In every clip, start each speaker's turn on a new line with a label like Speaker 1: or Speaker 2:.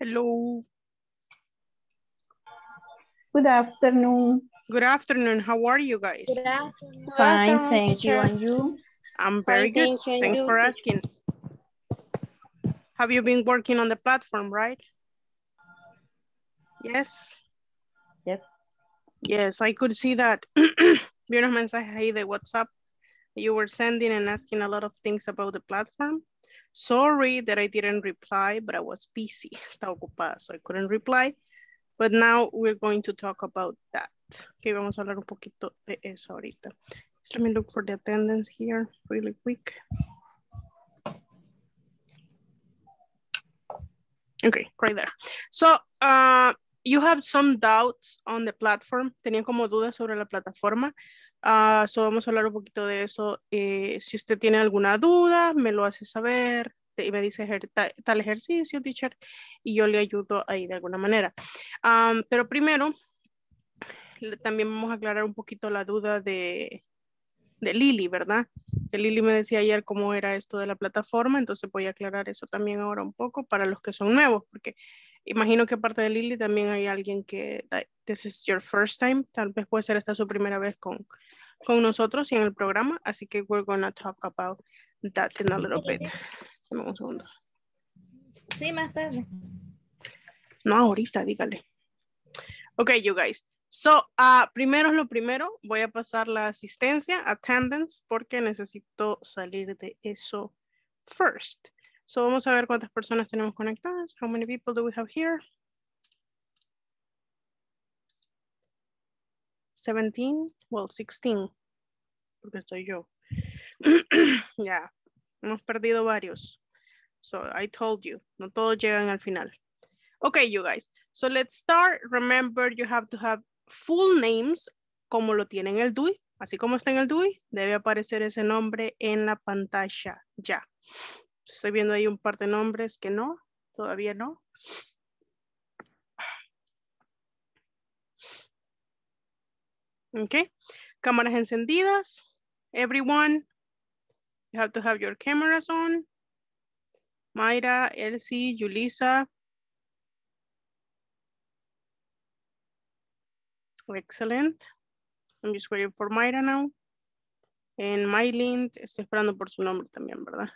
Speaker 1: Hello.
Speaker 2: Good afternoon.
Speaker 1: Good afternoon. How are you guys?
Speaker 3: Good afternoon.
Speaker 2: Fine, thank you. And you?
Speaker 1: I'm very
Speaker 3: Fine,
Speaker 1: good.
Speaker 3: thank
Speaker 1: Thanks
Speaker 3: you?
Speaker 1: for asking. Have you been working on the platform, right? Yes.
Speaker 2: Yes.
Speaker 1: Yes, I could see that. Vi unos mensajes ahí de WhatsApp. You were sending and asking a lot of things about the platform. Sorry that I didn't reply, but I was busy. Estaba ocupada, so I couldn't reply. But now we're going to talk about that. Okay, vamos a hablar un poquito de eso ahorita. Just let me look for the attendance here really quick. Okay, right there. So, uh, you have some doubts on the platform. Tenían como dudas sobre la plataforma. Ah, so vamos a hablar un poquito de eso. Eh, si usted tiene alguna duda, me lo hace saber y me dice tal ejercicio, teacher, y yo le ayudo ahí de alguna manera. Pero primero, también vamos a aclarar un poquito la duda de, de Lili, ¿verdad? Que Lili me decía ayer cómo era esto de la plataforma, entonces voy a aclarar eso también ahora un poco para los que son nuevos, porque imagino que aparte de Lili también hay alguien que this is your first time, tal vez puede ser esta su primera vez con, con nosotros y en el programa, así que we're gonna talk about that in a little bit. Dame un segundo.
Speaker 3: Sí, más tarde.
Speaker 1: No ahorita, dígale. Ok, you guys. So, ah, primero es lo primero, voy a pasar la asistencia, attendance, porque necesito salir de eso first. So, vamos a ver cuántas personas tenemos conectadas. How many people do we have here? 17, well, 16, porque estoy yo. Ya, hemos perdido varios. So, I told you, no todos llegan al final. Okay, you guys. So let's start. Remember, you have to have full names como lo tiene en el DUI. Así como está en el DUI, debe aparecer ese nombre en la pantalla ya. Estoy viendo ahí un par de nombres que no, todavía no. Okay. Cámaras encendidas. Everyone, you have to have your cameras on. Mayra, Elsie, Yulisa, Excellent. I'm just waiting for Mayra now. And Mylin, estoy esperando por su nombre también, ¿verdad?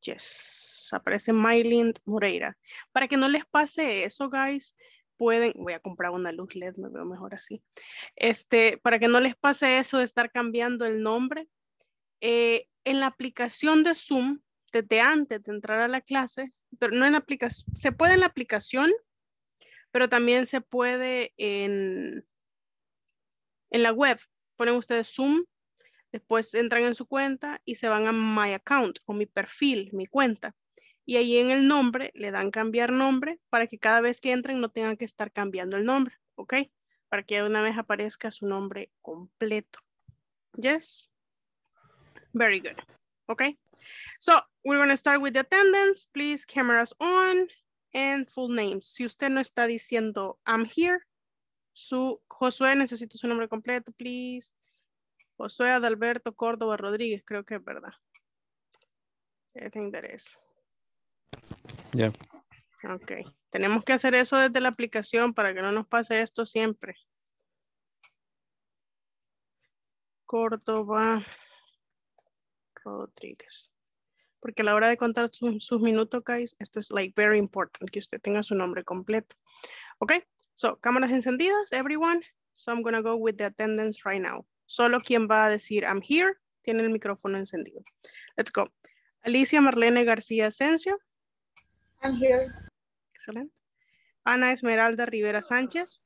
Speaker 1: Yes, aparece Mylin Moreira. Para que no les pase eso, guys, pueden, voy a comprar una luz LED, me veo mejor así. Este, para que no les pase eso de estar cambiando el nombre, eh, en la aplicación de Zoom, desde antes de entrar a la clase, pero no en la aplicación, se puede en la aplicación, pero también se puede en, en la web. Ponen ustedes Zoom, después entran en su cuenta y se van a My Account o mi perfil, mi cuenta. Y ahí en el nombre le dan cambiar nombre para que cada vez que entren no tengan que estar cambiando el nombre, ¿ok? Para que una vez aparezca su nombre completo. Yes? Very good. Okay. So we're going to start with the attendance. Please, cameras on and full names. Si usted no está diciendo I'm here, su Josué, necesito su nombre completo, please. Josué Adalberto Córdoba Rodríguez, creo que es verdad. I think that is.
Speaker 4: Yeah.
Speaker 1: Ok. Tenemos que hacer eso desde la aplicación para que no nos pase esto siempre. Córdoba Rodríguez. Porque a la hora de contar sus, sus minutos, guys, esto es like very important, que usted tenga su nombre completo. Ok, so cámaras encendidas, everyone. So I'm gonna go with the attendance right now. Solo quien va a decir I'm here tiene el micrófono encendido. Let's go. Alicia Marlene García Asensio.
Speaker 3: I'm here.
Speaker 1: Excelente. Ana Esmeralda Rivera Sánchez.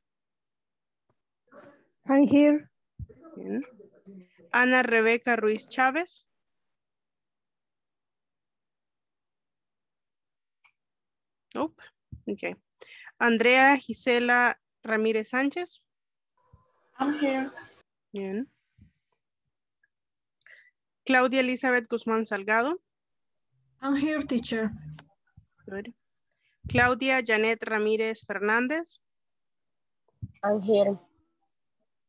Speaker 2: I'm here.
Speaker 1: Bien. Ana Rebeca Ruiz Chávez. Nope. Okay. Andrea Gisela Ramírez Sánchez.
Speaker 3: I'm here.
Speaker 1: Bien. Claudia Elizabeth Guzmán Salgado.
Speaker 3: I'm here, teacher.
Speaker 1: Good. Claudia Janet Ramírez Fernández.
Speaker 3: I'm here.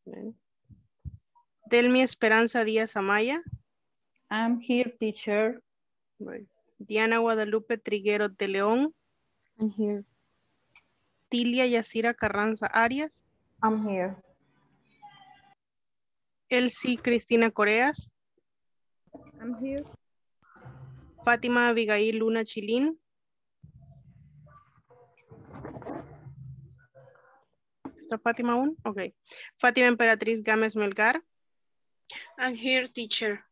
Speaker 1: Bien. Delmi Esperanza Díaz Amaya.
Speaker 2: I'm here, teacher.
Speaker 1: Good. Diana Guadalupe Triguero de León.
Speaker 2: I'm here.
Speaker 1: Tilia Yacira Carranza Arias.
Speaker 2: I'm here.
Speaker 1: Elsie Cristina Coreas.
Speaker 3: I'm here.
Speaker 1: Fátima Abigail Luna Chilín. ¿Está Fátima aún? Ok. Fátima Emperatriz Gámez Melgar.
Speaker 3: I'm here, teacher.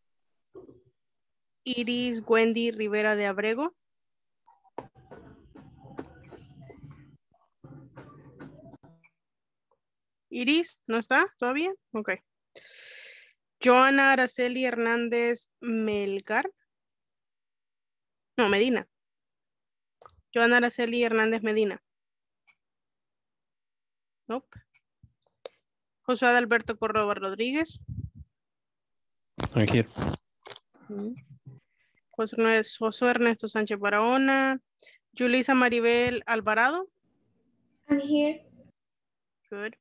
Speaker 1: Iris Wendy Rivera de Abrego. Iris, ¿no está todavía? Ok. Joana Araceli Hernández Melgar. No, Medina. Joana Araceli Hernández Medina. Nope. Josué Alberto Córdoba Rodríguez.
Speaker 4: I'm here.
Speaker 1: José Ernesto, Josué Ernesto Sánchez Barahona. Julisa Maribel Alvarado.
Speaker 3: I'm here.
Speaker 1: Good.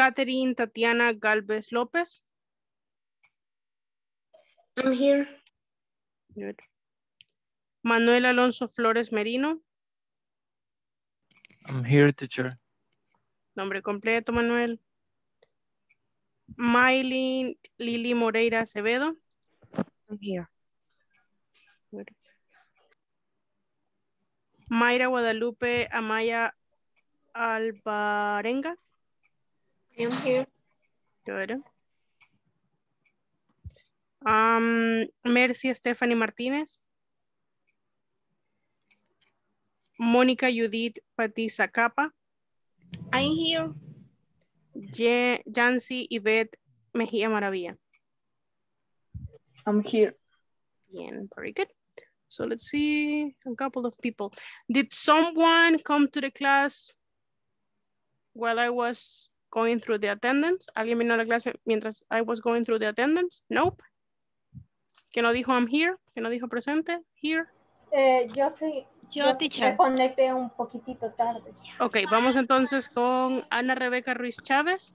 Speaker 1: Catherine Tatiana Galvez López.
Speaker 3: I'm here.
Speaker 1: Good. Manuel Alonso Flores Merino.
Speaker 4: I'm here, teacher.
Speaker 1: Nombre completo, Manuel. Maylin Lili Moreira Acevedo.
Speaker 2: I'm here.
Speaker 1: Good. Mayra Guadalupe Amaya Alvarenga.
Speaker 3: I'm here.
Speaker 1: Good. Um, Mercy Stephanie Martínez. Mónica Judith Patiza Capa.
Speaker 3: I'm here.
Speaker 1: Ye- Yancy Yvette Mejía Maravilla.
Speaker 2: I'm here.
Speaker 1: Bien, very good. So let's see a couple of people. Did someone come to the class while I was going through the attendance? ¿Alguien vino a la clase mientras I was going through the attendance? Nope. ¿Que no dijo I'm here? ¿Que no dijo presente? Here.
Speaker 5: Eh, yo sí.
Speaker 3: Yo, teacher.
Speaker 5: conecté un poquitito tarde.
Speaker 1: Ok, vamos entonces con Ana Rebeca Ruiz Chávez.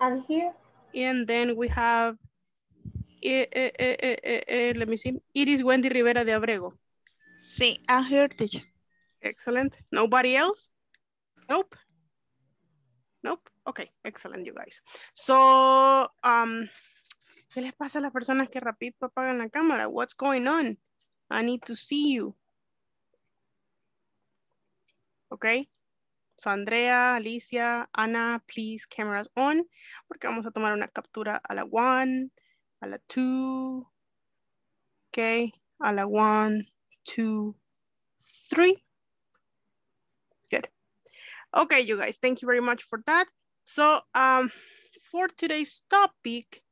Speaker 5: I'm here.
Speaker 1: And then we have, eh, eh, eh, eh, eh, eh, let me see, Iris Wendy Rivera de Abrego.
Speaker 3: Sí, I'm here, teacher.
Speaker 1: Excellent. Nobody else? Nope. Nope. Okay, excellent, you guys. So, um, ¿qué les pasa a las personas que rapidito apagan la cámara? What's going on? I need to see you. Okay. So, Andrea, Alicia, Ana, please, cameras on, porque vamos a tomar una captura a la one, a la two, okay, a la one, two, three. Good. Okay, you guys, thank you very much for that. So, um, for today's topic,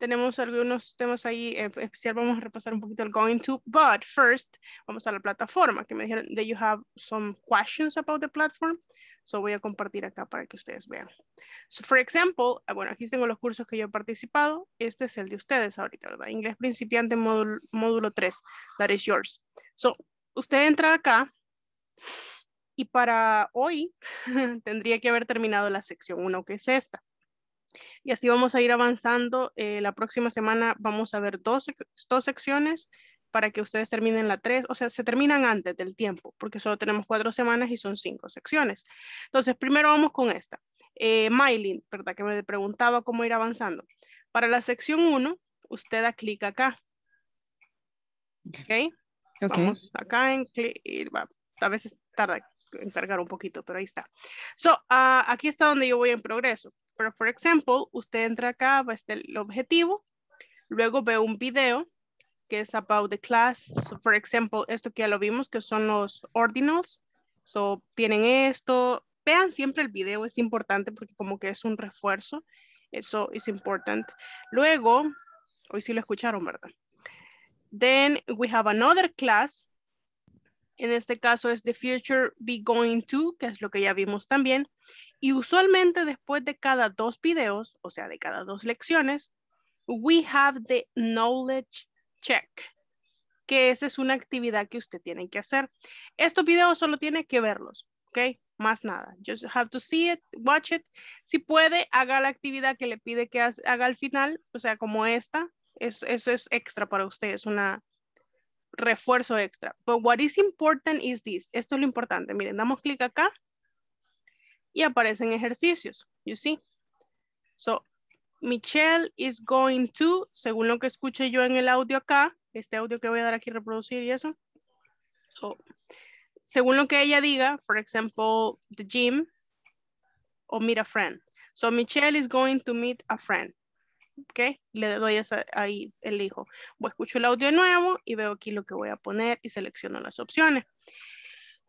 Speaker 1: tenemos algunos temas ahí, en especial vamos a repasar un poquito el going to, but first, vamos a la plataforma, que me dijeron that you have some questions about the platform. So, voy a compartir acá para que ustedes vean. So, for example, ah, bueno, aquí tengo los cursos que yo he participado. Este es el de ustedes ahorita, ¿verdad? Inglés principiante módulo, módulo 3. That is yours. So, usted entra acá y para hoy tendría que haber terminado la sección 1, que es esta. Y así vamos a ir avanzando. Eh, la próxima semana vamos a ver dos, dos secciones para que ustedes terminen la 3. O sea, se terminan antes del tiempo, porque solo tenemos cuatro semanas y son cinco secciones. Entonces, primero vamos con esta. Eh, Mylin, ¿verdad? Que me preguntaba cómo ir avanzando. Para la sección 1, usted da clic acá. ¿Ok?
Speaker 6: Ok.
Speaker 1: Vamos acá en clic a veces tarda en cargar un poquito, pero ahí está. So, ah, aquí está donde yo voy en progreso. Pero, por ejemplo, usted entra acá, va a el objetivo, luego ve un video que es about the class. So, por ejemplo, esto que ya lo vimos, que son los ordinals. So, tienen esto. Vean siempre el video, es importante porque como que es un refuerzo. Eso es importante. Luego, hoy sí lo escucharon, ¿verdad? Then we have another class. En este caso es the future be going to, que es lo que ya vimos también. Y usualmente después de cada dos videos, o sea, de cada dos lecciones, we have the knowledge check, que esa es una actividad que usted tiene que hacer. Estos videos solo tiene que verlos, ¿ok? Más nada. Just have to see it, watch it. Si puede, haga la actividad que le pide que haga al final, o sea, como esta, es, eso es extra para usted, es una, refuerzo extra. But what is important is this. Esto es lo importante. Miren, damos clic acá y aparecen ejercicios. You see? So, Michelle is going to, según lo que escuché yo en el audio acá, este audio que voy a dar aquí reproducir y eso. So, según lo que ella diga, for example, the gym o meet a friend. So Michelle is going to meet a friend. ¿Ok? Le doy esa, ahí, elijo. Voy, escucho el audio nuevo y veo aquí lo que voy a poner y selecciono las opciones.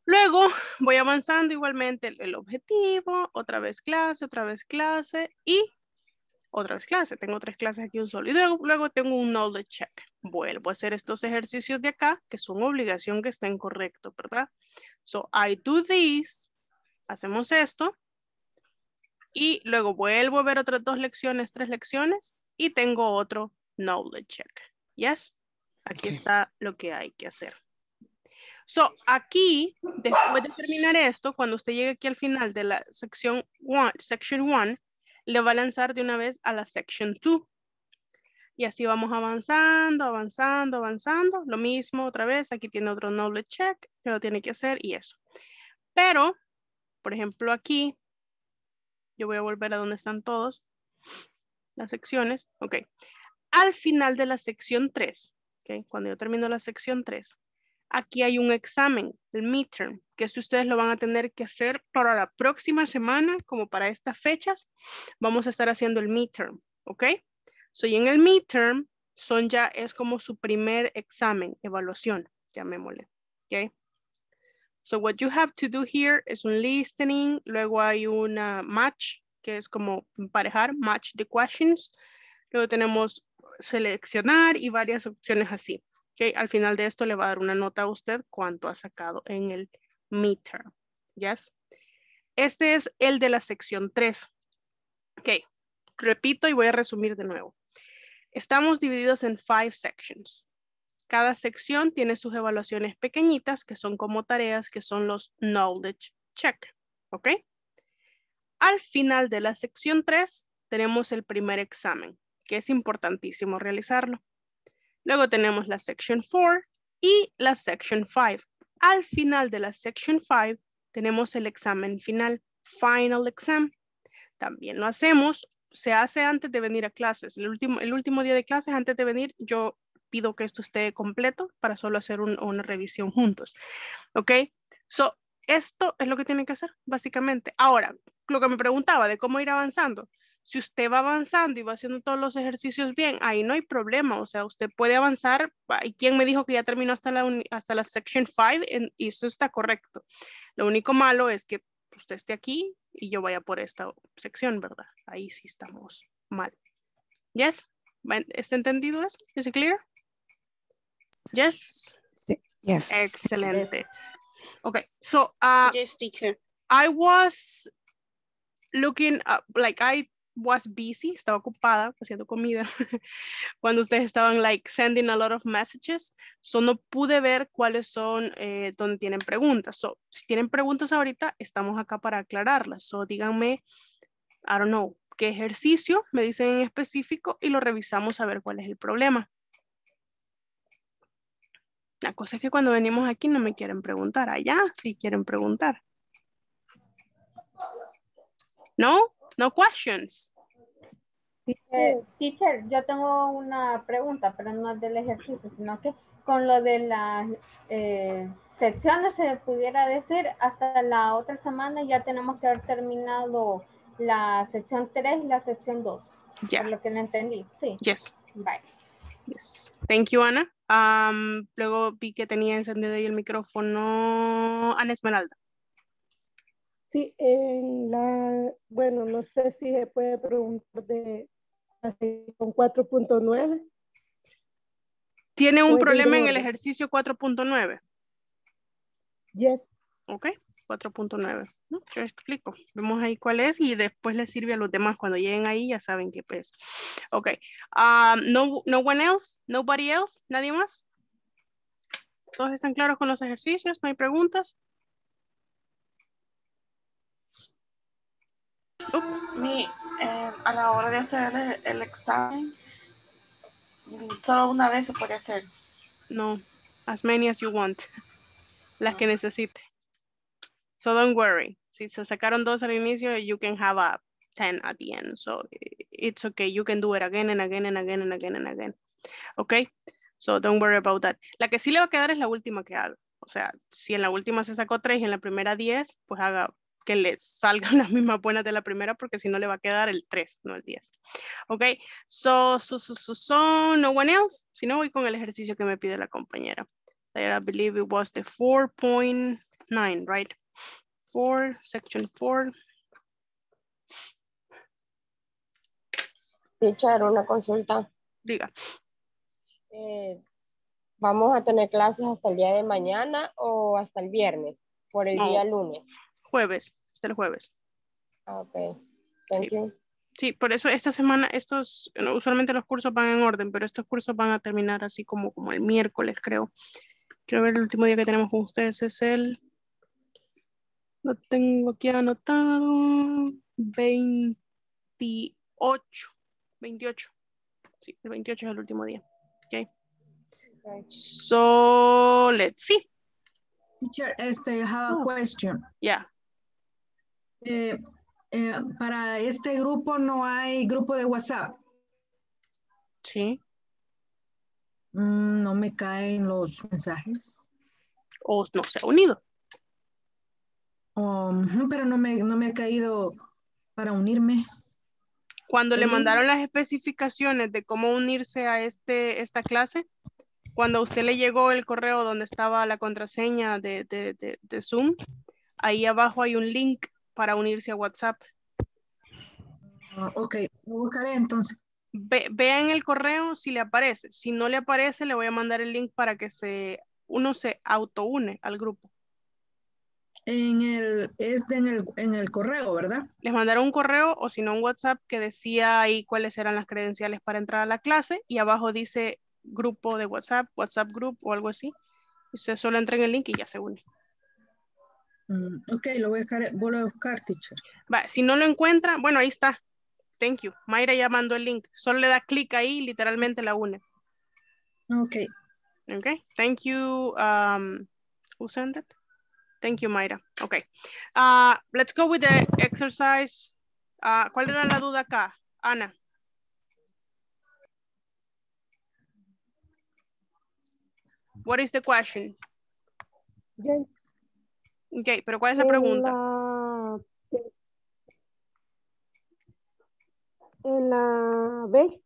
Speaker 1: Luego voy avanzando igualmente el, el objetivo, otra vez clase, otra vez clase y otra vez clase. Tengo tres clases aquí, un solo. Y luego, luego tengo un knowledge check. Vuelvo a hacer estos ejercicios de acá, que son obligación que estén correctos, ¿verdad? So, I do this. Hacemos esto. Y luego vuelvo a ver otras dos lecciones, tres lecciones. Y tengo otro knowledge check. Yes? Aquí
Speaker 4: Ok.
Speaker 1: está lo que hay que hacer. So, aquí, después de terminar esto, cuando usted llegue aquí al final de la sección 1, section 1, le va a lanzar de una vez a la section 2. Y así vamos avanzando, avanzando, avanzando. Lo mismo otra vez, aquí tiene otro knowledge check que lo tiene que hacer y eso. Pero, por ejemplo, aquí, yo voy a volver a donde están todos, las secciones. Ok. Al final de la sección 3, ok, cuando yo termino la sección 3, aquí hay un examen, el midterm, que si ustedes lo van a tener que hacer para la próxima semana, como para estas fechas, vamos a estar haciendo el midterm, ¿ok? So, y en el midterm son ya, es como su primer examen, evaluación, llamémosle, ¿ok? So what you have to do here un listening, luego hay una match, que es como emparejar, match the questions, luego tenemos seleccionar y varias opciones así. ¿ok? Al final de esto le va a dar una nota a usted cuánto ha sacado en el midterm. Yes. Este es el de la sección 3. Ok, repito y voy a resumir de nuevo. Estamos divididos en five sections. Cada sección tiene sus evaluaciones pequeñitas que son como tareas que son los knowledge check. ¿Ok? Al final de la sección 3 tenemos el primer examen, que es importantísimo realizarlo. Luego tenemos la section 4 y la section 5. Al final de la section 5 tenemos el examen final, final exam. También lo hacemos, se hace antes de venir a clases. El último, el último día de clases, antes de venir, yo pido que esto esté completo para solo hacer un- una revisión juntos. ¿Ok? So, esto es lo que tienen que hacer, básicamente. Ahora, lo que me preguntaba de cómo ir avanzando. Si usted va avanzando y va haciendo todos los ejercicios bien, ahí no hay problema. O sea, usted puede avanzar. ¿Y quién me dijo que ya terminó hasta la, hasta la section 5? En- Y eso está correcto. Lo único malo es que usted esté aquí y yo vaya por esta sección, ¿verdad? Ahí sí estamos mal. Yes? ¿Va- ¿Está entendido eso? ¿Es clear? Yes?
Speaker 2: Yes.
Speaker 1: Excelente. Okay, so uh,
Speaker 3: Yes, teacher.
Speaker 1: I was looking up, like I was busy, estaba ocupada haciendo comida cuando ustedes estaban like sending a lot of messages, so no pude ver cuáles son eh, donde tienen preguntas. So, si tienen preguntas ahorita, estamos acá para aclararlas. So, díganme, I don't know, qué ejercicio me dicen en específico y lo revisamos a ver cuál es el problema. La cosa es que cuando venimos aquí no me quieren preguntar, allá sí quieren preguntar. No, no questions.
Speaker 5: Eh, teacher, yo tengo una pregunta, pero no es del ejercicio, sino que con lo de las eh, secciones, se pudiera decir, hasta la otra semana ya tenemos que haber terminado la sección 3 y la sección 2.
Speaker 1: Ya,
Speaker 5: lo que no entendí. Sí,
Speaker 1: yes,
Speaker 5: bye.
Speaker 1: yes. Thank you, Ana. Um, luego vi que tenía encendido ahí el micrófono Ana Esmeralda.
Speaker 6: Sí, en la, bueno, no sé si se puede preguntar de sección 4.9.
Speaker 1: Tiene un problema en el ejercicio 4.9.
Speaker 6: Yes,
Speaker 1: Ok, 4.9. ¿no? Yo explico. Vemos ahí cuál es y después les sirve a los demás. Cuando lleguen ahí ya saben qué es. Ok. Um, no, no one else? Nobody else? ¿Nadie más? ¿Todos están claros con los ejercicios? ¿No hay preguntas?
Speaker 7: Mi, eh, a la hora de hacer el, el examen, solo una vez se puede hacer.
Speaker 1: No. As many as you want. Las que necesite. So don't worry. Si se sacaron dos al inicio, you can have a 10 at the end. So it's okay. You can do it again and again and again and again and again. Okay? So don't worry about that. La que sí le va a quedar es la última que haga. O sea, si en la última se sacó 3 y en la primera 10, pues haga que le salgan las mismas buenas de la primera porque si no le va a quedar el 3, no el 10. Ok, so, so, so, so, so, no one else. Si no, voy con el ejercicio que me pide la compañera. I believe it was the 4.9, right? 4, section 4.
Speaker 2: Teacher, una consulta.
Speaker 1: Diga,
Speaker 2: Eh, ¿Vamos a tener clases hasta el día de mañana o hasta el viernes? Por el
Speaker 1: No.
Speaker 2: día lunes.
Speaker 1: jueves, hasta el jueves.
Speaker 2: Ah, ok. Thank
Speaker 1: Sí.
Speaker 2: you.
Speaker 1: Sí, por eso esta semana, estos, no, usualmente los cursos van en orden, pero estos cursos van a terminar así como, como el miércoles, creo. Quiero ver el último día que tenemos con ustedes, es el, lo tengo aquí anotado, 28, 28. Sí, el 28 es el último día. Ok.
Speaker 2: Ok.
Speaker 1: So, let's see.
Speaker 8: Teacher, este, I have a
Speaker 1: Oh.
Speaker 8: question.
Speaker 1: Yeah.
Speaker 8: Eh, eh, para este grupo no hay grupo de WhatsApp.
Speaker 1: Sí.
Speaker 8: Mm, no me caen los mensajes.
Speaker 1: O no se ha unido.
Speaker 8: Um, pero no me, no me ha caído para unirme.
Speaker 1: Cuando le mandaron las especificaciones de cómo unirse a este, esta clase, cuando a usted le llegó el correo donde estaba la contraseña de, de, de- de Zoom, ahí abajo hay un link para unirse a WhatsApp.
Speaker 8: Ah, ok, lo buscaré entonces.
Speaker 1: Ve, vea en el correo si le aparece. Si no le aparece, le voy a mandar el link para que se, uno se autoune al grupo.
Speaker 8: En el, es de en el, en el correo, ¿verdad?
Speaker 1: Les mandaron un correo o si no un WhatsApp que decía ahí cuáles eran las credenciales para entrar a la clase y abajo dice grupo de WhatsApp, WhatsApp group o algo así. Usted solo entra en el link y ya se une.
Speaker 8: Mm, ok, lo voy a buscar, vuelvo a buscar, teacher.
Speaker 1: Va, si no lo encuentra, bueno, ahí está. Thank you. Mayra ya mandó el link. Solo le da clic ahí y literalmente la une.
Speaker 8: Ok,
Speaker 1: Okay. Thank you. Um, who sent it? Thank you, Mayra. Okay. Uh, let's go with the exercise. Uh, ¿Cuál era la duda acá? Ana. What is the question?
Speaker 6: Ya
Speaker 1: Okay, pero ¿cuál es la pregunta?
Speaker 6: en la B,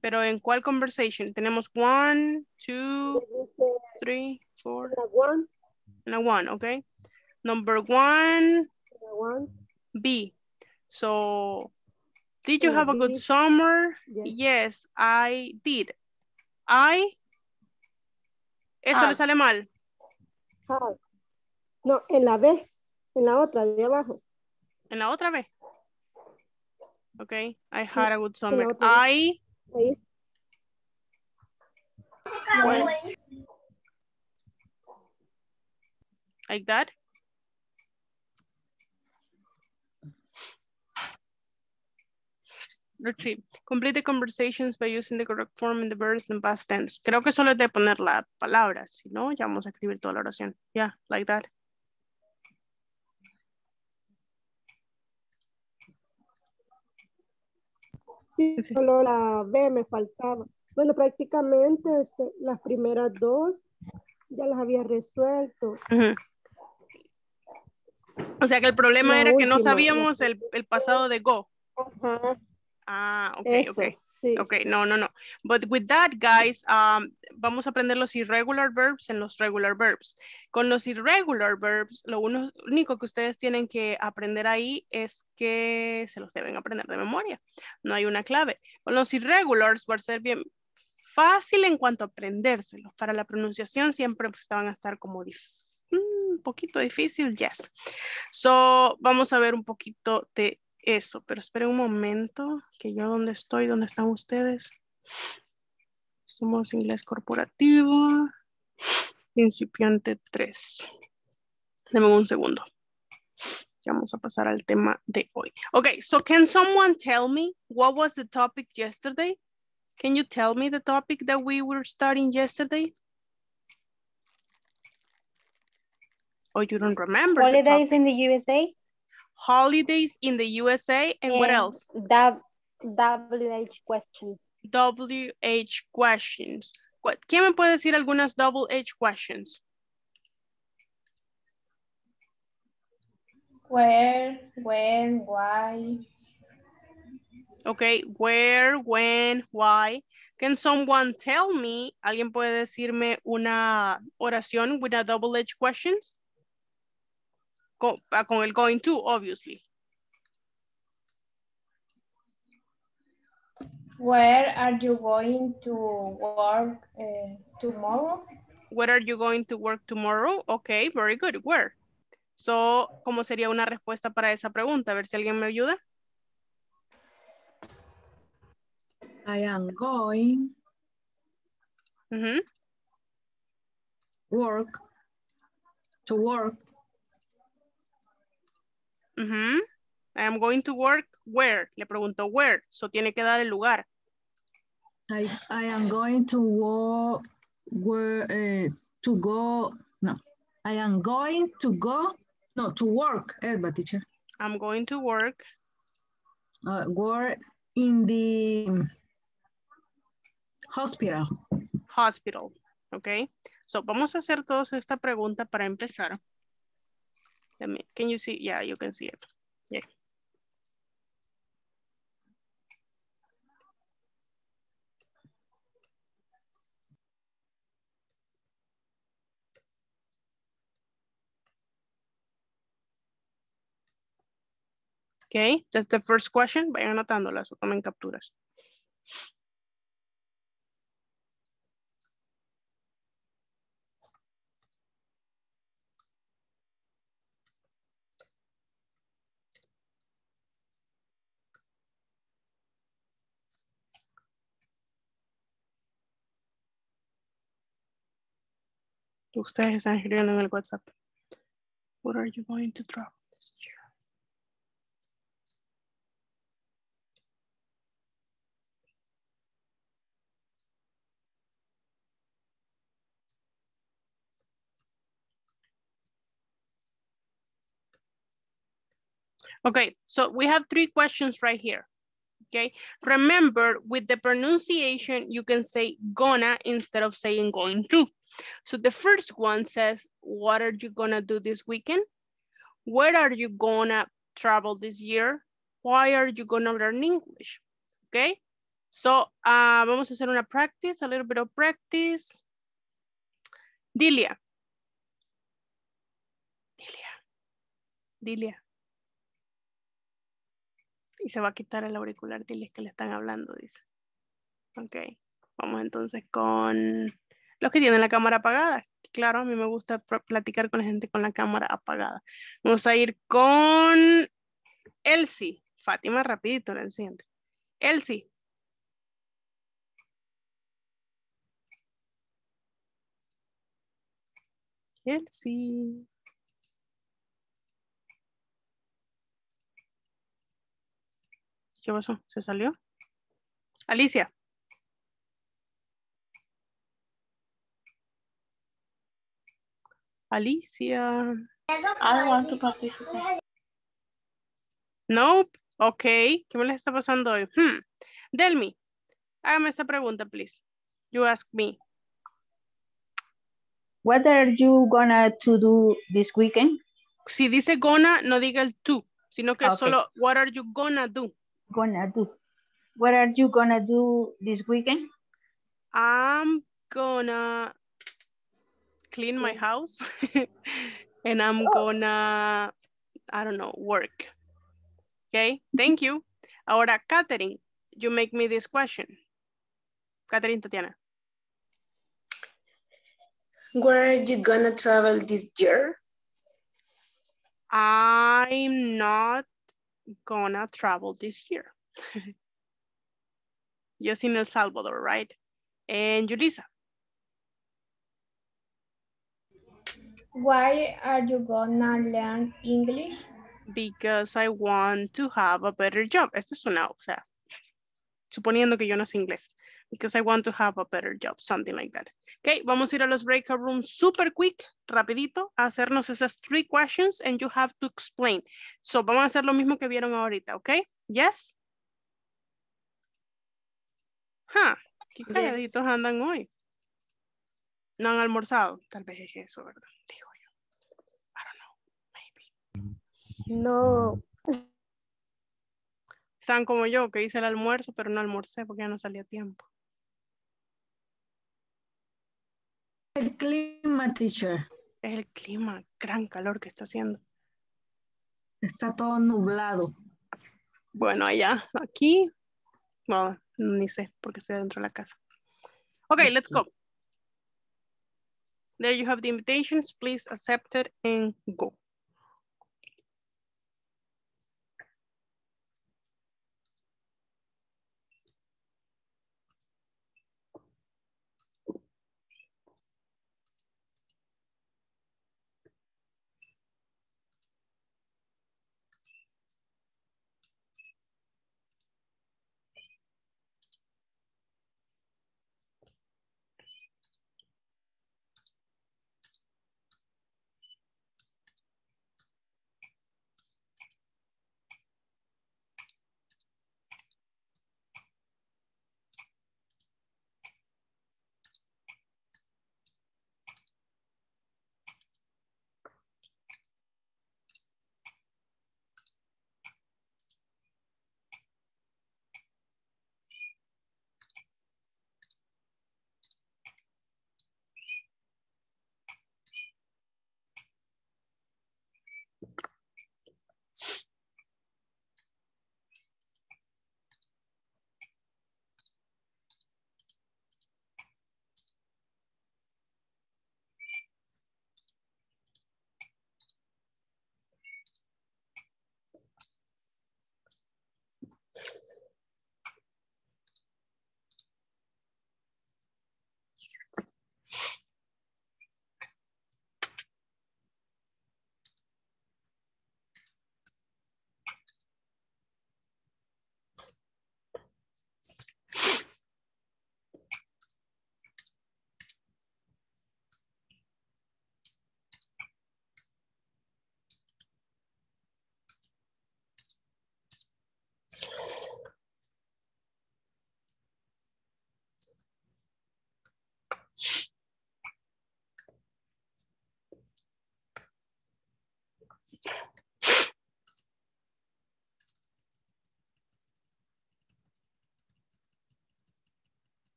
Speaker 1: Pero ¿en cuál conversation? Tenemos one, two, three, four,
Speaker 6: one,
Speaker 1: and a one, okay? Number one,
Speaker 6: one,
Speaker 1: B. So, did you have a good
Speaker 6: B.
Speaker 1: summer?
Speaker 6: yes.
Speaker 1: Yes, I did. I. Eso le
Speaker 7: Ah.
Speaker 1: sale mal.
Speaker 6: Had. No, en la B, en la otra de abajo.
Speaker 1: En la otra vez. Okay, I had a good summer. I.
Speaker 6: Ahí,
Speaker 1: Like that. Let's see. Complete the conversations by using the correct form in the verbs and past tense. Creo que solo es de poner la palabra, si no, ya vamos a escribir toda la oración. Yeah, like that.
Speaker 6: sí, solo la B me faltaba. Bueno, prácticamente este, las primeras dos ya las había resuelto.
Speaker 1: O sea que el problema
Speaker 6: La
Speaker 1: era que no
Speaker 6: última,
Speaker 1: sabíamos el, el pasado de go.
Speaker 6: Ajá,
Speaker 1: Ah, ok,
Speaker 6: eso,
Speaker 1: ok.
Speaker 6: sí.
Speaker 1: Ok, no, no, no. But with that, guys, um, vamos a aprender los irregular verbs en los regular verbs. Con los irregular verbs, lo uno- único que ustedes tienen que aprender ahí es que se los deben aprender de memoria. No hay una clave. Con los irregulars va a ser bien fácil en cuanto a aprendérselos. Para la pronunciación siempre pues, van a estar como dif- mm, un poquito difícil, yes. So, vamos a ver un poquito de eso, pero esperen un momento, que yo dónde estoy, dónde están ustedes. Somos inglés corporativo, principiante 3. Deme un segundo. Ya vamos a pasar al tema de hoy. Okay, so can someone tell me what was the topic yesterday? Can you tell me the topic that we were studying yesterday? Or you don't remember
Speaker 9: Holidays
Speaker 1: topic.
Speaker 9: in the USA.
Speaker 1: Holidays in the USA and what else?
Speaker 9: W- WH question.
Speaker 1: WH questions. Cu- ¿Quién me puede decir algunas double H questions?
Speaker 3: Where, when, why.
Speaker 1: Okay, where, when, why. Can someone tell me, alguien puede decirme una oración with a double H questions? Con, ah, con el going to, obviously.
Speaker 3: Where are you going to work eh, tomorrow?
Speaker 1: Where are you going to work tomorrow? Okay, very good. Where? So, ¿cómo sería una respuesta para esa pregunta? A ver si alguien me ayuda.
Speaker 8: I am going
Speaker 1: Ujú.
Speaker 8: work to work
Speaker 1: Ujú. I am going to work where? Le pregunto where. So tiene que dar el lugar.
Speaker 8: I, I am going to work where eh, to go no I am going to go no to work Elba teacher
Speaker 1: I'm going to work.
Speaker 8: uh, work in the hospital
Speaker 1: hospital. Okay. So vamos a hacer todos esta pregunta para empezar. Let me- can you see? Yeah, you can see it. Yeah. Okay, that's the first question. Vayan anotándolas o tomen capturas. Ustedes están escribiendo en el WhatsApp. What are you going to travel this year? Okay, so we have three questions right here. Okay, remember with the pronunciation, you can say gonna instead of saying going to. So the first one says, what are you gonna do this weekend? Where are you gonna travel this year? Why are you gonna learn English? Okay, so uh, vamos a hacer una practice, a little bit of practice. Dilia. Dilia. Dilia. Y se va a quitar el auricular, diles que le están hablando, dice. Ok, vamos entonces con los que tienen la cámara apagada. Claro, a mí me gusta platicar con la gente con la cámara apagada. Vamos a ir con Elsie. Fátima, rapidito, la siguiente. Elsie. Elsie. ¿Qué pasó? ¿Se salió? Alicia. Alicia.
Speaker 7: I want to participate.
Speaker 1: Nope. Ok. ¿Qué me les está pasando hoy? Hmm. Delmi, hágame esta pregunta, please. You ask me.
Speaker 10: What are you gonna to do this weekend?
Speaker 1: Si dice gonna, no diga el to, sino que
Speaker 10: Ah, ok.
Speaker 1: solo what are you gonna do?
Speaker 10: Gonna do. What are you gonna do this weekend?
Speaker 1: I'm gonna clean my mm. house and I'm oh. gonna, I don't know, work. Okay, thank you. Ahora, Catherine, you make me this question. Catherine Tatiana.
Speaker 11: Where are you gonna travel this year?
Speaker 1: I'm not gonna travel this year. Just in El Salvador, right? And Julissa,
Speaker 3: Why are you gonna learn English?
Speaker 1: because I want to have a better job. Esta es una, o sea, suponiendo que yo no sé inglés. because I want to have a better job, something like that. Okay, vamos a ir a los breakout rooms super quick, rapidito, a hacernos esas three questions and you have to explain. So vamos a hacer lo mismo que vieron ahorita, okay? Yes? Huh, qué
Speaker 11: Yes.
Speaker 1: calladitos andan hoy. No han almorzado, tal vez es eso, ¿verdad? Digo yo. I don't know, maybe.
Speaker 6: No,
Speaker 1: Están como yo, que hice el almuerzo, pero no almorcé porque ya no salía tiempo.
Speaker 8: El clima, teacher.
Speaker 1: Es el clima, gran calor que está haciendo.
Speaker 8: Está todo nublado.
Speaker 1: Bueno, allá, aquí, no, ni sé, porque estoy dentro de la casa. Okay, let's go. There you have the invitations. Please accept it and go.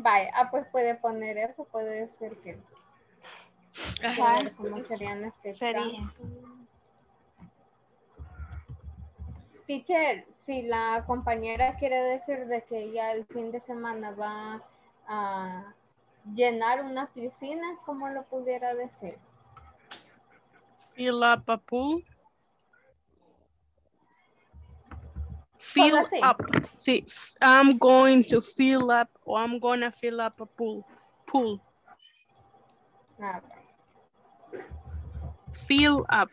Speaker 5: Vaya, ah, pues puede poner eso, puede decir que.
Speaker 9: Ajá.
Speaker 5: ¿Cómo sería en este
Speaker 9: Sería.
Speaker 5: caso. Teacher, si la compañera quiere decir de que ella el fin de semana va a llenar una piscina, ¿cómo lo pudiera decir?
Speaker 1: Fill up a pool. Fill
Speaker 5: así?
Speaker 1: up. Sí, I'm going to fill up or I'm gonna fill up a pool. Pool.
Speaker 5: Ah,
Speaker 1: Fill up.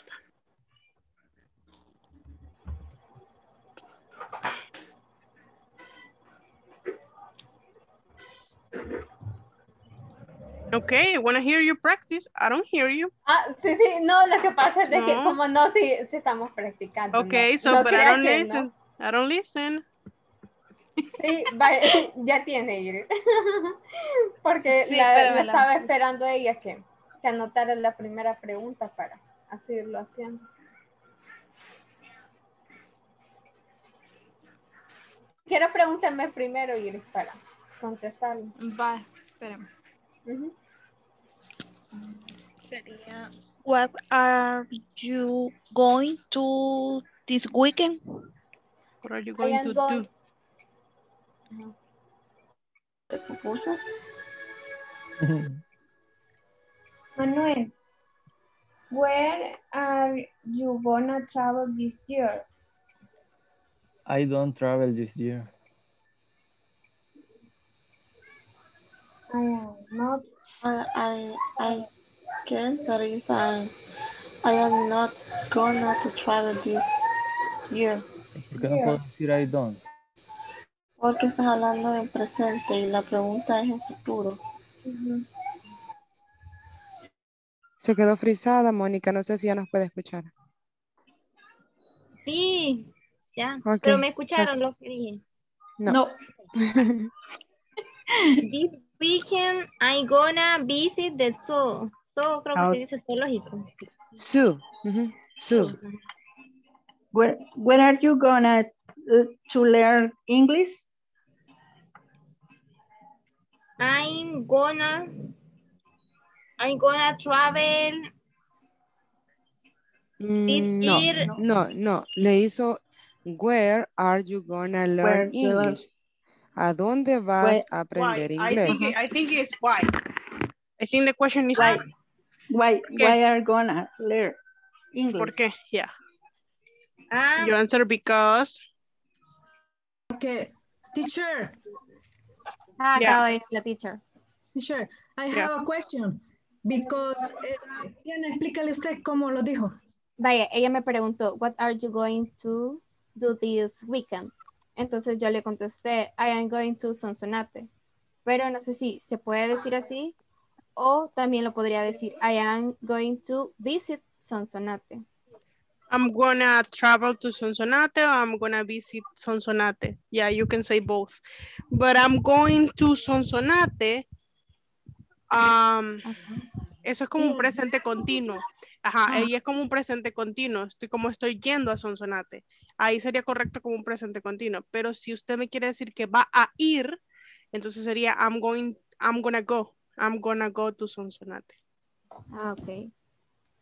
Speaker 1: Okay, I wanna hear you practice. I don't hear you.
Speaker 5: Ah, sí, sí, no, lo que pasa es de que como no, sí, sí estamos practicando. no-
Speaker 1: Okay, so
Speaker 5: no
Speaker 1: but I don't listen. I don't listen.
Speaker 5: Sí, ya tiene Iris. Porque
Speaker 9: Sí,
Speaker 5: la, la
Speaker 9: la-
Speaker 5: estaba esperando ella que, que anotara la primera pregunta para así irlo haciendo. Quiero preguntarme primero, Iris, para contestarlo.
Speaker 9: Va, espérame.
Speaker 5: Ujú.
Speaker 9: Sería, what are you going to this weekend?
Speaker 1: What are you going to
Speaker 5: going-
Speaker 1: do?
Speaker 7: ¿Te pupusas?
Speaker 3: Manuel, where are you gonna travel this year?
Speaker 12: I don't travel this year.
Speaker 3: I am not.
Speaker 7: I, I, I guess that is I, I am not gonna to travel this year.
Speaker 12: ¿Por qué no puedo decir I don't?
Speaker 7: Porque estás hablando en presente y la pregunta es en futuro.
Speaker 13: Se quedó frisada, Mónica. No sé si ya nos puede escuchar.
Speaker 14: Sí, ya.
Speaker 13: Ok,
Speaker 14: Pero me escucharon lo que dije.
Speaker 13: No.
Speaker 14: This weekend I gonna visit the zoo. Zoo creo que
Speaker 10: Ah,
Speaker 14: se dice zoológico.
Speaker 13: Sue. ujú, Sue.
Speaker 10: Where, where are you gonna uh, to learn English?
Speaker 14: I'm gonna I'm gonna travel
Speaker 13: Mm, no,
Speaker 14: year-
Speaker 13: no, no. Le hizo Where are you gonna learn
Speaker 10: Where
Speaker 13: English? ¿A dónde vas
Speaker 10: Where-
Speaker 13: a aprender
Speaker 1: Why? I
Speaker 13: inglés?
Speaker 1: think, it- I think it's why. I think the question is
Speaker 10: Why, why,
Speaker 1: ¿Qué?
Speaker 10: why are gonna learn English?
Speaker 1: ¿Por qué? Yeah.
Speaker 14: Ah,
Speaker 1: You answer because.
Speaker 8: Okay, teacher,
Speaker 5: Ah,
Speaker 1: Yeah.
Speaker 5: acaba de venir la teacher.
Speaker 8: teacher, I
Speaker 1: Yeah.
Speaker 8: have a question. Because, eh, Diana, explícale usted cómo lo dijo.
Speaker 5: Vaya, ella me preguntó, what are you going to do this weekend? Entonces yo le contesté, I am going to Sonsonate. Pero no sé si se puede decir así o también lo podría decir, I am going to visit Sonsonate.
Speaker 1: I'm gonna travel to Sonsonate or I'm gonna visit Sonsonate. Yeah, you can say both. But I'm going to Sonsonate. Um, eso es como un presente continuo. Ajá, y es como un presente continuo. Estoy como estoy yendo a Sonsonate. Ahí sería correcto como un presente continuo. Pero si usted me quiere decir que va a ir, entonces sería I'm going, I'm gonna go. I'm gonna go to Sonsonate.
Speaker 5: Ah, ok.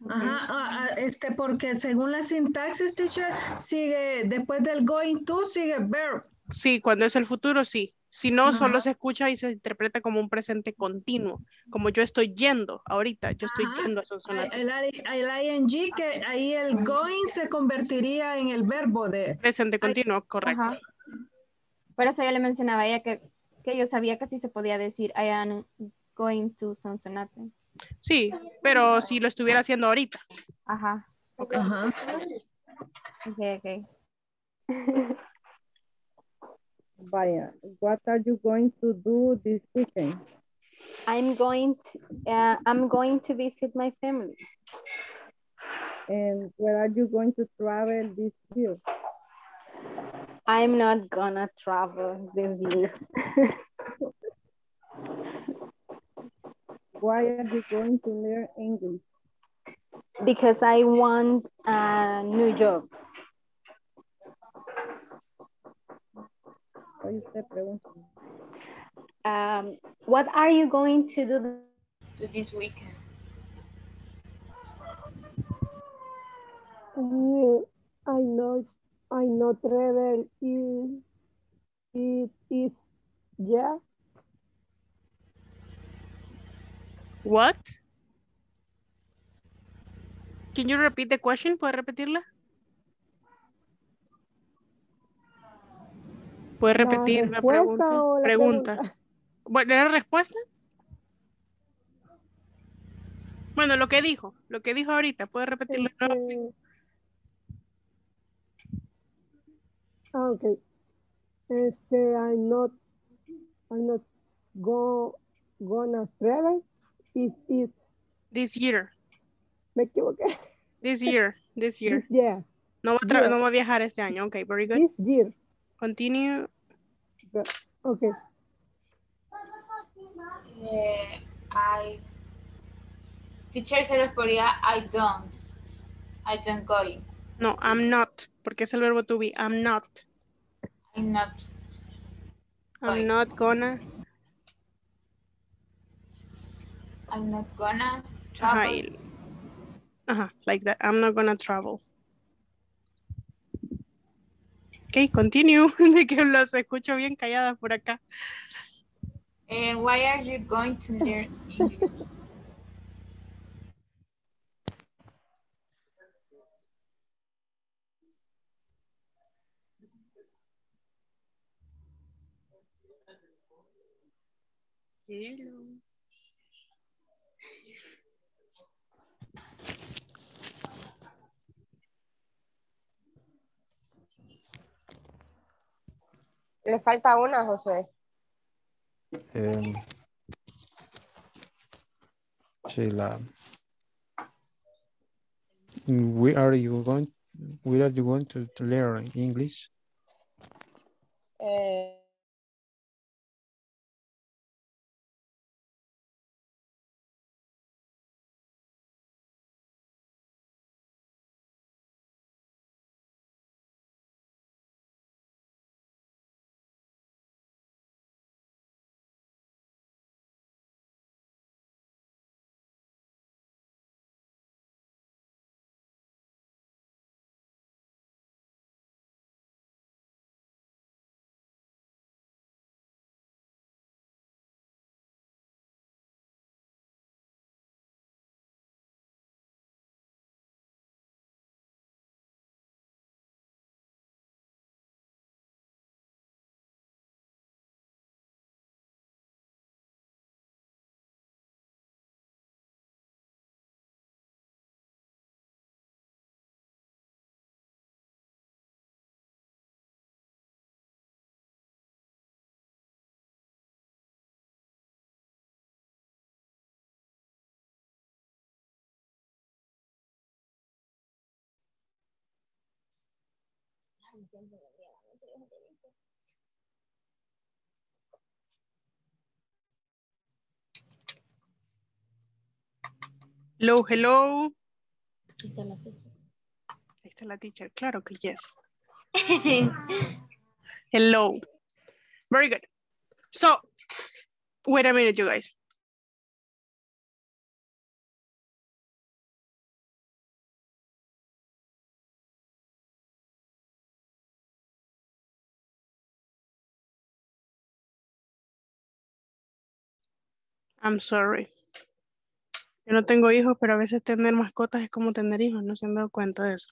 Speaker 8: Ajá, ah, ah, este, porque según la sintaxis, teacher, sigue, después del going to, sigue verb.
Speaker 1: Sí, cuando es el futuro, sí. Si no, solo se escucha y se interpreta como un presente continuo. Como yo estoy yendo ahorita, yo estoy
Speaker 8: Ajá.
Speaker 1: yendo a Sonsonate.
Speaker 8: El, el ing, que ahí el going se convertiría en el verbo de...
Speaker 1: Presente continuo, correcto.
Speaker 5: Ajá. Por eso yo le mencionaba a ella que, que yo sabía que sí se podía decir, I am going to Sonsonate.
Speaker 1: Sí, pero si lo estuviera haciendo ahorita.
Speaker 5: Ajá.
Speaker 8: Ajá.
Speaker 5: Ok, ok.
Speaker 15: Vaya, what are you going to do this weekend?
Speaker 16: I'm going to, uh, I'm going to visit my family.
Speaker 15: And where are you going to travel this year?
Speaker 16: I'm not gonna travel this year.
Speaker 15: Why are you going to learn English?
Speaker 16: because I want a new job.
Speaker 15: Oye, usted pregunta.
Speaker 16: Um, what are you going to do
Speaker 3: To this weekend.
Speaker 6: I know I know travel is it is yeah.
Speaker 1: What? Can you repeat the question? ¿Puede repetirla? ¿Puede
Speaker 6: ¿La
Speaker 1: repetir la
Speaker 6: respuesta
Speaker 1: pregunta?
Speaker 6: o la
Speaker 1: pregunta.
Speaker 6: pregunta?
Speaker 1: Bueno, ¿era respuesta? Bueno, lo que dijo, lo que dijo ahorita, ¿puede repetirlo?
Speaker 6: Este, ah, ok. Este, I'm not, I'm not go, gonna travel. It, it,
Speaker 1: This year,
Speaker 6: me equivoqué.
Speaker 1: this year, this year.
Speaker 6: This year,
Speaker 1: No va, a tra-
Speaker 6: year.
Speaker 1: no va a viajar este año. Ok, very good.
Speaker 6: this year.
Speaker 1: Continue.
Speaker 6: Okay.
Speaker 3: Eh, I teacher se nos podría I don't. I don't going.
Speaker 1: No, I'm not, porque es el verbo to be. I'm not.
Speaker 3: I'm not.
Speaker 1: I'm not gonna.
Speaker 3: I'm not gonna.
Speaker 1: Ajá,
Speaker 3: travel.
Speaker 1: y- ajá, like that. I'm not gonna travel. Ok, continue. De que los escucho bien calladas por acá.
Speaker 3: And why are you going to learn English?
Speaker 2: Le falta una, José.
Speaker 4: Um, sí, la. Where are you going? Where are you going to, to learn English?
Speaker 2: Eh,
Speaker 1: Hello, hello. Ahí está la teacher. Claro que yes. Hello. Very good. So, wait a minute, you guys. I'm sorry. Yo no tengo hijos, pero a veces tener mascotas es como tener hijos, no se han dado cuenta de eso.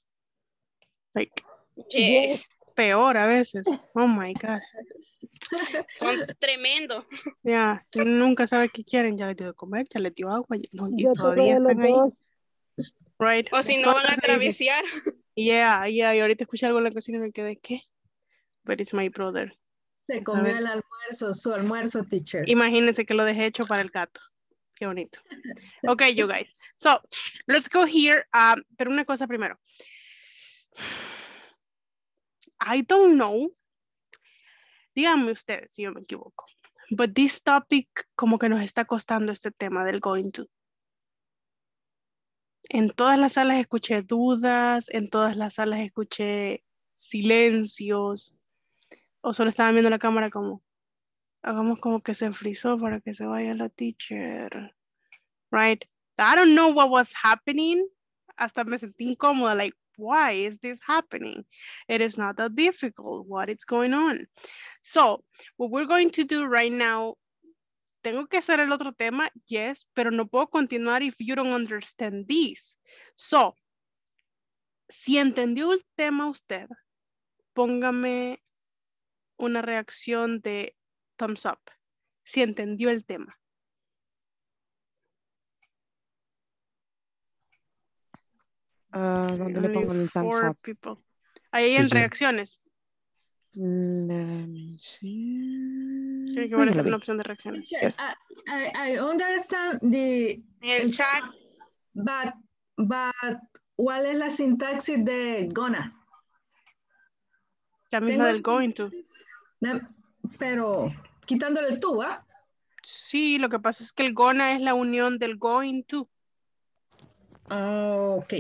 Speaker 1: Like,
Speaker 17: Yes.
Speaker 1: peor a veces. Oh my God.
Speaker 17: Son tremendos.
Speaker 1: Ya, nunca sabe qué quieren. Ya les dio de comer, ya les dio agua. y- no, y todavía están ahí. Right.
Speaker 17: O si no van a travesear.
Speaker 1: Yeah, yeah. Y ahorita escuché algo en la cocina y me quedé, ¿qué? But it's my brother.
Speaker 8: Se comió el almuerzo, su almuerzo, teacher.
Speaker 1: Imagínense que lo dejé hecho para el gato. Qué bonito. Okay, you guys. So, let's go here. Um, pero una cosa primero. I don't know. Díganme ustedes si yo me equivoco. But this topic como que nos está costando este tema del going to. En todas las salas escuché dudas, en todas las salas escuché silencios, o solo estaban viendo la cámara como, hagamos como que se frizó para que se vaya la teacher. Right? I don't know what was happening. Hasta me sentí incómoda, like, why is this happening? It is not that difficult. What is going on? So, what we're going to do right now, tengo que hacer el otro tema, yes, pero no puedo continuar if you don't understand this. So, si entendió el tema usted, póngame una reacción de thumbs up. Si entendió el tema.
Speaker 13: Ah, ¿Dónde le pongo el thumbs
Speaker 1: four
Speaker 13: up?
Speaker 1: people. Ahí en reacciones.
Speaker 13: Mm, see.
Speaker 1: Tiene que
Speaker 13: vi.
Speaker 1: una opción de reacciones. Yes.
Speaker 8: I, I, I understand the...
Speaker 17: El chat.
Speaker 8: But, but, ¿cuál es la sintaxis de gonna?
Speaker 1: La misma del
Speaker 8: el
Speaker 1: going to.
Speaker 8: Na- Pero, quitándole el tú, ¿ah?
Speaker 1: Sí, lo que pasa es que el gonna es la unión del going to.
Speaker 8: Ok.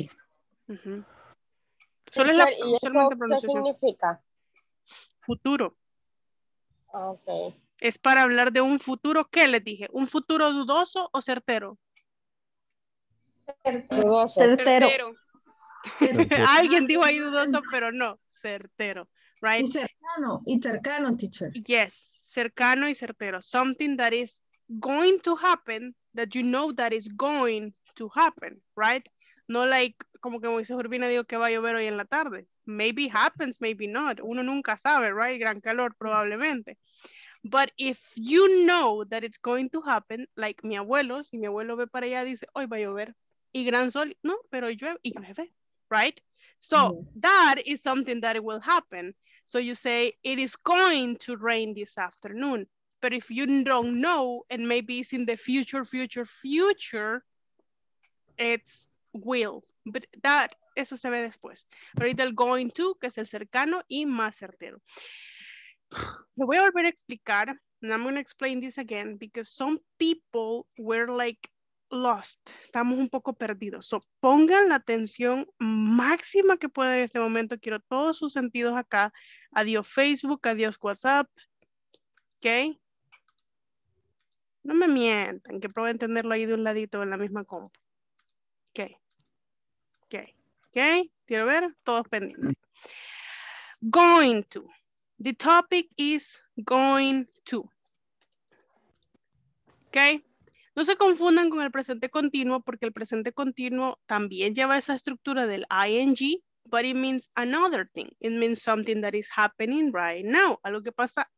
Speaker 1: Ujú. Solo es la
Speaker 2: ¿y eso qué significa?
Speaker 1: Futuro.
Speaker 2: Ok.
Speaker 1: Es para hablar de un futuro, ¿qué les dije? ¿Un futuro dudoso o certero?
Speaker 10: Tercero.
Speaker 1: Alguien dijo ahí dudoso, pero no, certero. Right?
Speaker 8: Y cercano, y cercano, teacher.
Speaker 1: Yes, cercano y certero. Something that is going to happen, that you know that is going to happen, right? No like, como que Moisés Urbina dijo que va a llover hoy en la tarde. Maybe happens, maybe not. Uno nunca sabe, right? Gran calor probablemente. But if you know that it's going to happen, like mi abuelo, si mi abuelo ve para allá, dice, hoy va a llover. Y gran sol, no, pero llueve y llueve, right? So that is something that will happen. So you say, it is going to rain this afternoon. But if you don't know, and maybe it's in the future, future, future, it's will. But that, eso se ve después. Ahorita el going to, que es el cercano y más certero. Lo voy a volver a explicar. And I'm going to explain this again because some people were like lost. Estamos un poco perdidos. So, pongan la atención máxima que puedan en este momento. Quiero todos sus sentidos acá. Adiós Facebook, adiós WhatsApp. ¿Ok? No me mientan, que puedo entenderlo ahí de un ladito en la misma compu. Ok. Ok. Ok. Quiero ver, todos pendientes. Going to. The topic is going to. Ok. No se confundan con el presente continuo porque el presente continuo también lleva esa estructura del ing, but it means another thing. It means something that is happening right now. Algo que pasa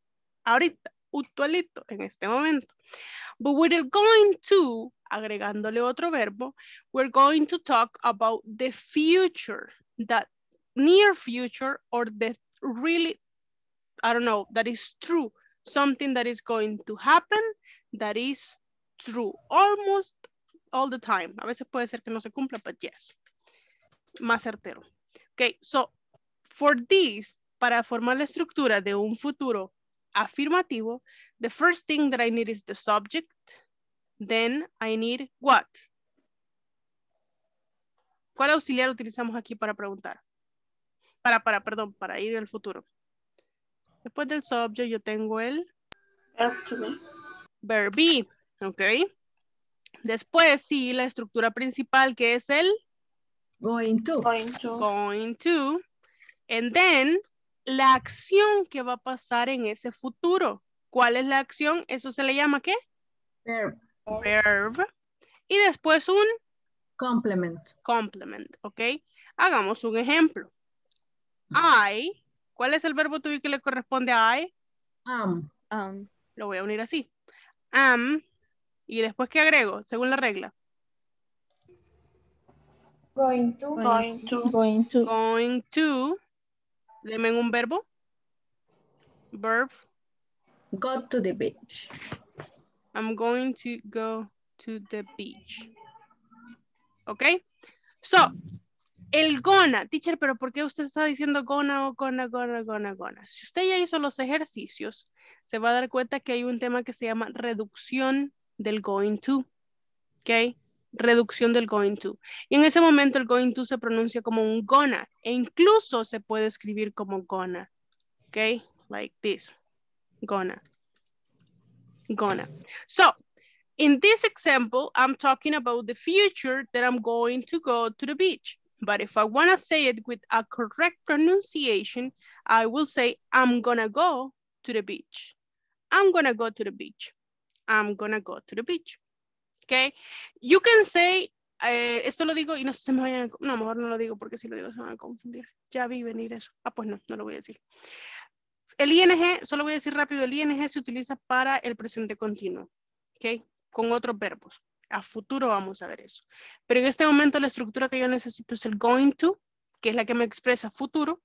Speaker 1: ahorita, actualito, en este momento. But with going to, agregándole otro verbo, we're going to talk about the future, that near future or the really, I don't know, that is true. Something that is going to happen that is true almost all the time. A veces puede ser que no se cumpla, but yes. Más certero. Okay, so for this, para formar la estructura de un futuro afirmativo, the first thing that I need is the subject. Then I need what? ¿Cuál auxiliar utilizamos aquí para preguntar? Para, para, perdón, para ir al futuro. Después del subject yo tengo el verb be. Ok. Después sí, la estructura principal que es el
Speaker 8: going to.
Speaker 10: Going to.
Speaker 1: Going to. And then la acción que va a pasar en ese futuro. ¿Cuál es la acción? Eso se le llama ¿qué?
Speaker 8: Verb.
Speaker 1: Verb. Y después un
Speaker 8: complement.
Speaker 1: Complement, ¿ok? Hagamos un ejemplo. I, ¿cuál es el verbo to be que le corresponde a I?
Speaker 8: Am.
Speaker 16: Um,
Speaker 1: Lo voy a unir así. Am. Y después, ¿qué agrego? Según la regla.
Speaker 3: Going to.
Speaker 10: Going to.
Speaker 16: going to.
Speaker 1: Going to. Deme un verbo. Verb.
Speaker 8: Go to the beach.
Speaker 1: I'm going to go to the beach. ¿Ok? So, el gonna, teacher, pero ¿por qué usted está diciendo gonna o gonna, gonna, gonna, gonna? Si usted ya hizo los ejercicios, se va a dar cuenta que hay un tema que se llama reducción del going to. ¿Ok? Reducción del going to. Y en ese momento el going to se pronuncia como un gonna e incluso se puede escribir como gonna. ¿Ok? Like this. Gonna. Gonna. So, in this example, I'm talking about the future that I'm going to go to the beach. But if I want to say it with a correct pronunciation, I will say, I'm gonna go to the beach. I'm gonna go to the beach. I'm gonna go to the beach. Okay? You can say, eh, esto lo digo y no se me vayan, a- no, mejor no lo digo porque si lo digo se van a confundir. Ya vi venir eso. Ah, pues no, no lo voy a decir. El ING, solo voy a decir rápido, el ING se utiliza para el presente continuo. ¿Ok? Con otros verbos. A futuro vamos a ver eso. Pero en este momento la estructura que yo necesito es el going to, que es la que me expresa futuro,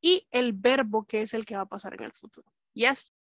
Speaker 1: y el verbo que es el que va a pasar en el futuro. Yes?